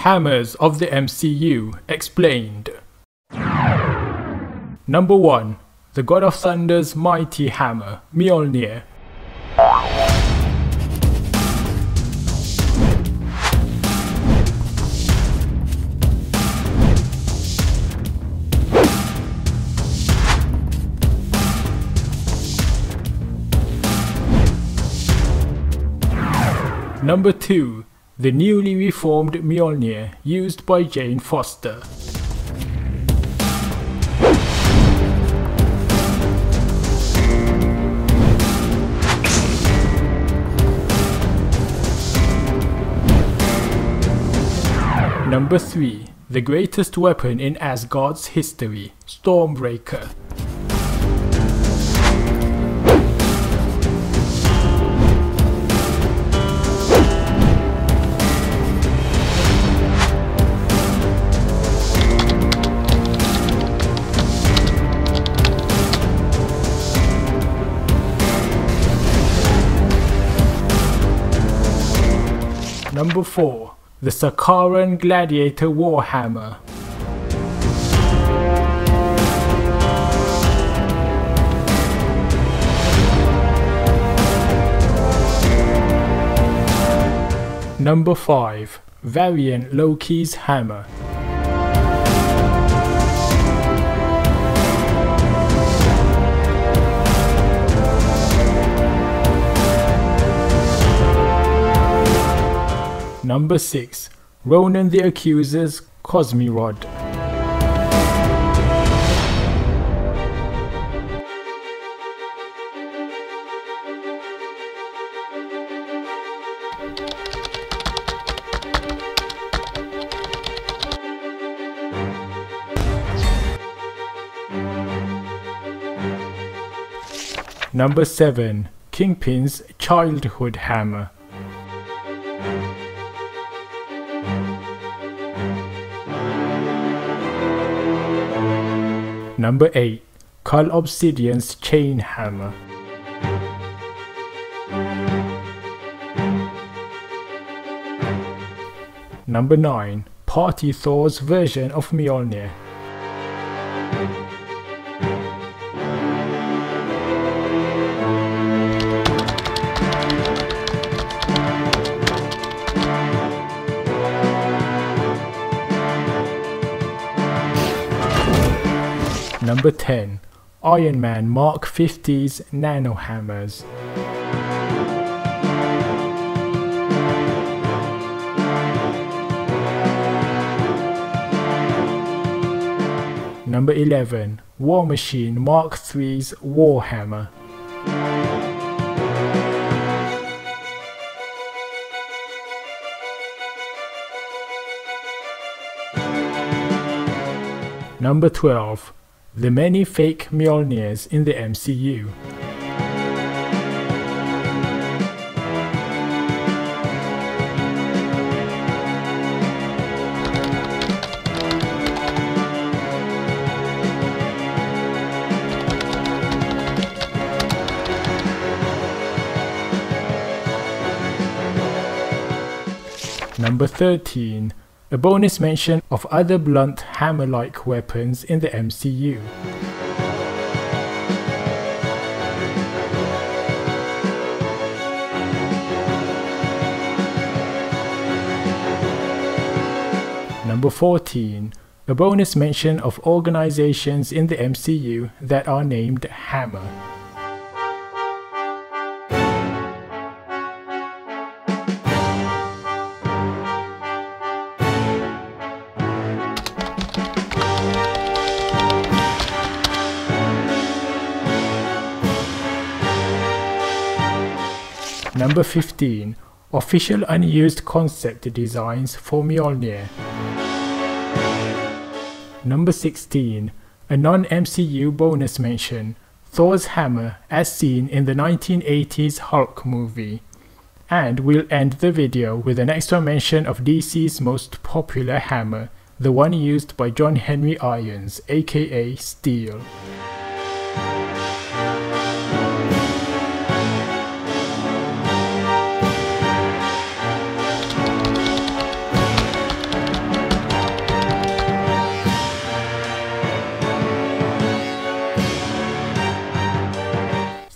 Hammers of the MCU explained. Number 1. The God of Thunder's mighty hammer, Mjolnir. Number 2. The newly reformed Mjolnir used by Jane Foster. Number 3. The greatest weapon in Asgard's history, Stormbreaker. Number 4. The Sakaran Gladiator Warhammer. Number 5. Variant Loki's Hammer. Number 6. Ronan the Accuser's Cosmirod. Number 7. Kingpin's Childhood Hammer. Number 8. Cull Obsidian's Chain Hammer. Number 9. Party Thor's version of Mjolnir. Number 10. Iron Man Mark 50's Nano Hammers. Number 11. War Machine Mark III's Warhammer. Number 12. The many fake Mjolnirs in the MCU. Number 13. A bonus mention of other blunt hammer-like weapons in the MCU. Number 14. A bonus mention of organizations in the MCU that are named Hammer. Number 15. Official unused concept designs for Mjolnir. Number 16. A non-MCU bonus mention. Thor's hammer as seen in the 1980s Hulk movie. And we'll end the video with an extra mention of DC's most popular hammer, the one used by John Henry Irons, aka Steel.